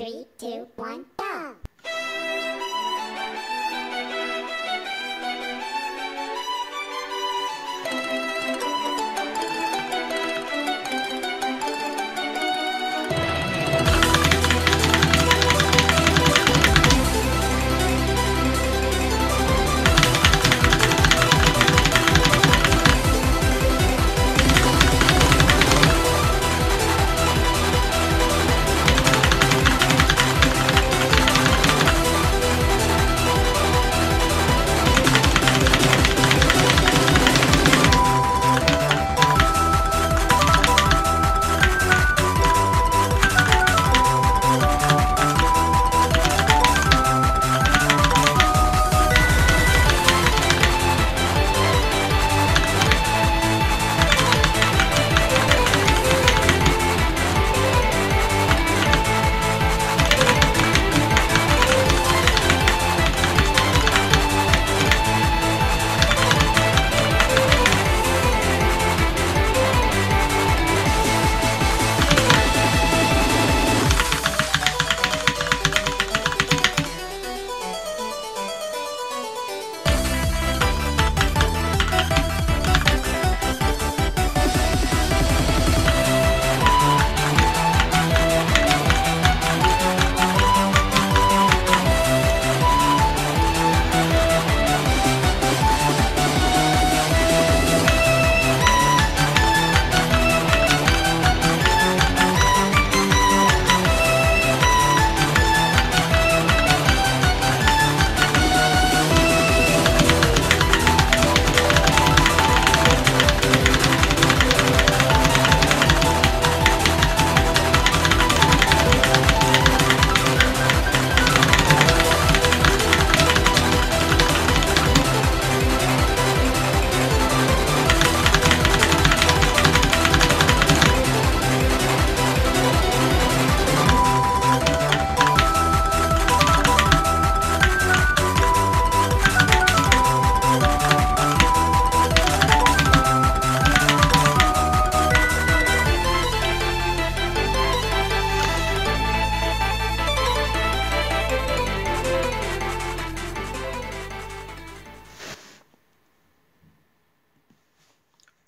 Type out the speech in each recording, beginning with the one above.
Three, two, one.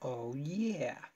Oh yeah.